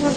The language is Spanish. Gracias.